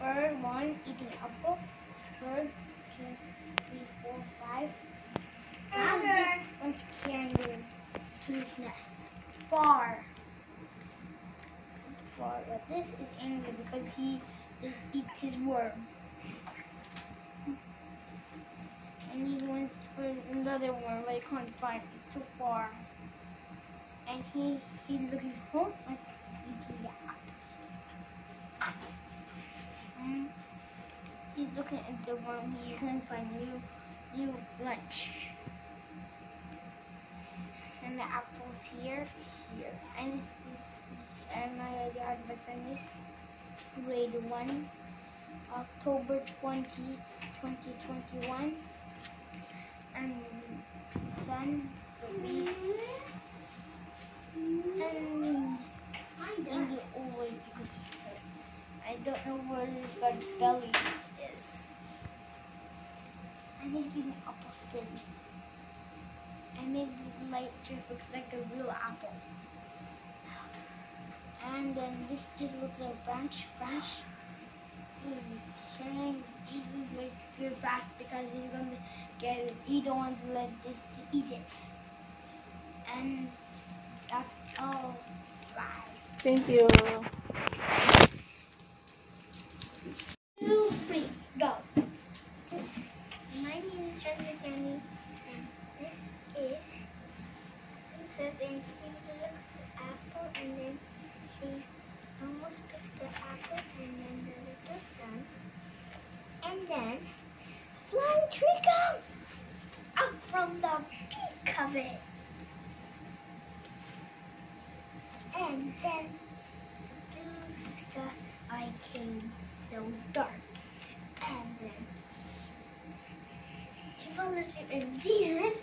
bird one eating apple. Bird two, three, four, five. And this one's carrying it to his nest. Far. Far. But this is angry because he eats his worm. And he wants for another worm, but he can't find it. It's too far. And he he's looking home and eating the apple. Looking at the worm. He's gonna find new new lunch. And the apples here, here. And this is and my yard is grade one, October 20, 2021. And sun, the leaf, mm-hmm. and in the oil because I don't know where his red belly he's eating apple skin. I made this light just looks like a real apple. And then this just looks like a branch, branch. Turning just looks like very fast because he's gonna get. He don't want to let this to eat it. And that's all. Bye. Thank you. two, three, go. My name is Reza Sani, and this is And she looks the apple, and then she almost picks the apple, and then the little sun, and then flying tree comes out from the beak of it, and then the blue sky came so dark. And then she fell asleep and didn't